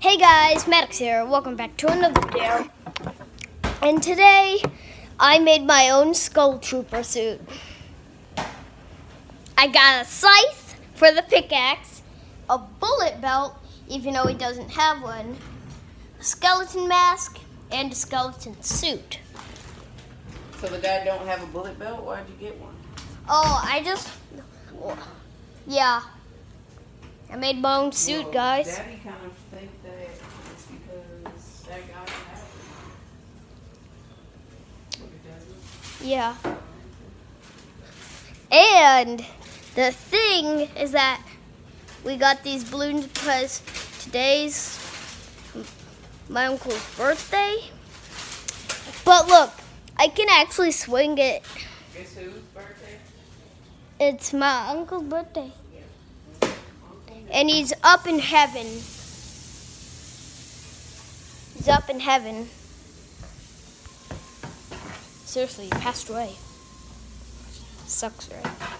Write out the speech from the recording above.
Hey guys, Maddox here. Welcome back to another video. And today, I made my own Skull Trooper suit. I got a scythe for the pickaxe, a bullet belt, even though he doesn't have one, a skeleton mask, and a skeleton suit. So the guy don't have a bullet belt? Why'd you get one? Oh, I just, yeah. I made my own suit, Well, guys. Daddy kind of think that it's because that guy had it. Look at that. Yeah. And the thing is that we got these balloons because today's my uncle's birthday. But look, I can actually swing it. Guess whose birthday? It's my uncle's birthday. And he's up in heaven. He's up in heaven. Seriously, he passed away. Sucks, right?